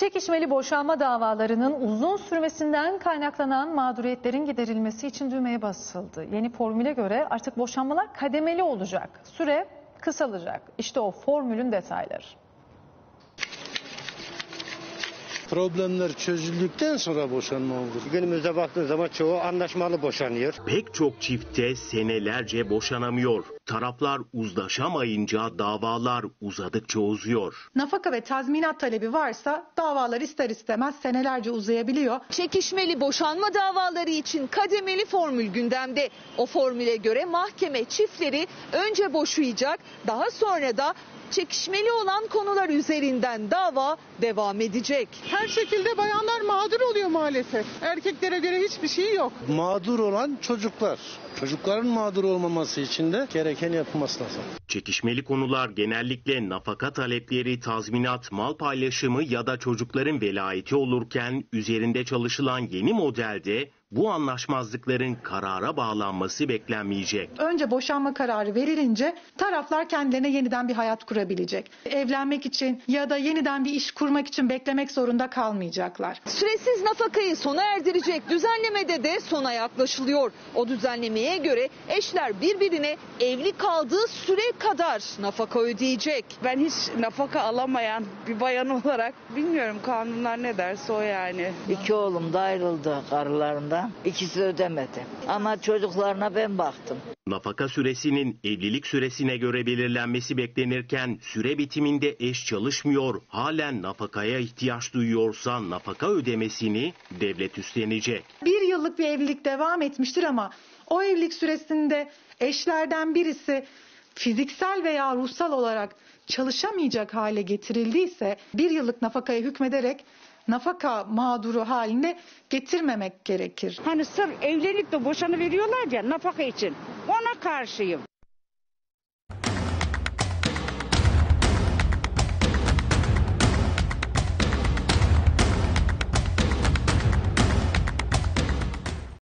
Çekişmeli boşanma davalarının uzun sürmesinden kaynaklanan mağduriyetlerin giderilmesi için düğmeye basıldı. Yeni formüle göre artık boşanmalar kademeli olacak. Süre kısalacak. İşte o formülün detayları. Problemler çözüldükten sonra boşanma olur. Günümüzde baktığın zaman çoğu anlaşmalı boşanıyor. Pek çok çifte senelerce boşanamıyor. Taraflar uzlaşamayınca davalar uzadıkça uzuyor. nafaka ve tazminat talebi varsa davalar ister istemez senelerce uzayabiliyor. Çekişmeli boşanma davaları için kademeli formül gündemde. O formüle göre mahkeme çiftleri önce boşayacak, daha sonra da çekişmeli olan konular üzerinden dava devam edecek. Her şekilde bayanlar mağdur oluyor maalesef. Erkeklere göre hiçbir şey yok. Mağdur olan çocuklar. Çocukların mağdur olmaması için de gereken yapılması lazım. Çekişmeli konular genellikle nafaka talepleri, tazminat, mal paylaşımı ya da çocukların velayeti olurken üzerinde çalışılan yeni modelde bu anlaşmazlıkların karara bağlanması beklenmeyecek. Önce boşanma kararı verilince taraflar kendilerine yeniden bir hayat kurabilecek. Evlenmek için ya da yeniden bir iş kurmak için beklemek zorunda kalmayacaklar. Süresiz nafakayı sona erdirecek düzenlemede de sona yaklaşılıyor. O düzenlemeye göre eşler birbirine evli kaldığı süre kadar nafaka ödeyecek. Ben hiç nafaka alamayan bir bayan olarak bilmiyorum kanunlar ne derse o yani. İki oğlum da ayrıldı karılarından. İkisi ödemedi. Ama çocuklarına ben baktım. Nafaka süresinin evlilik süresine göre belirlenmesi beklenirken süre bitiminde eş çalışmıyor, halen nafakaya ihtiyaç duyuyorsa nafaka ödemesini devlet üstlenecek. Bir yıllık bir evlilik devam etmiştir ama o evlilik süresinde eşlerden birisi fiziksel veya ruhsal olarak çalışamayacak hale getirildiyse bir yıllık nafakaya hükmederek nafaka mağduru haline getirmemek gerekir. Hani sırf evlenip de boşanı veriyorlar ya nafaka için. Ona karşıyım.